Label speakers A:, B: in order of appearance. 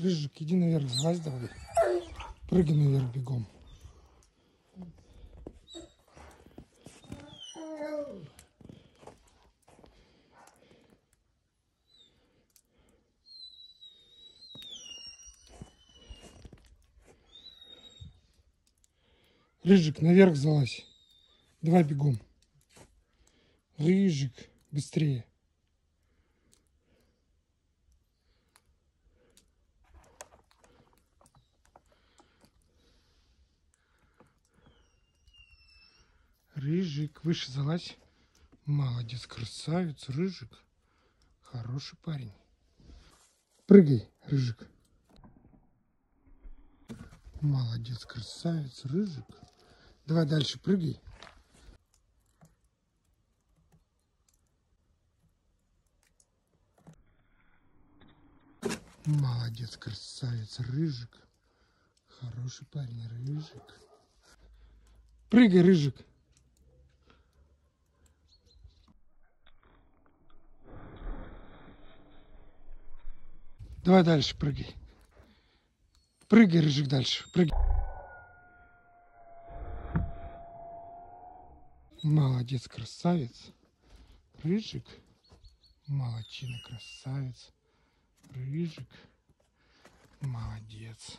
A: Рыжик, иди наверх, залазь давай. Прыгай наверх бегом. Рыжик, наверх залазь. Давай бегом. Рыжик, быстрее. Рыжик, выше залазь. Молодец, красавец, Рыжик. Хороший парень. Прыгай, Рыжик. Молодец, красавец, Рыжик. Давай дальше прыгай. Молодец, красавец, Рыжик. Хороший парень, Рыжик. Прыгай, Рыжик. Давай дальше прыгай. Прыгай, Рыжик, дальше. Прыгай. Молодец, красавец. Рыжик. Молодчина, красавец. Рыжик. Молодец.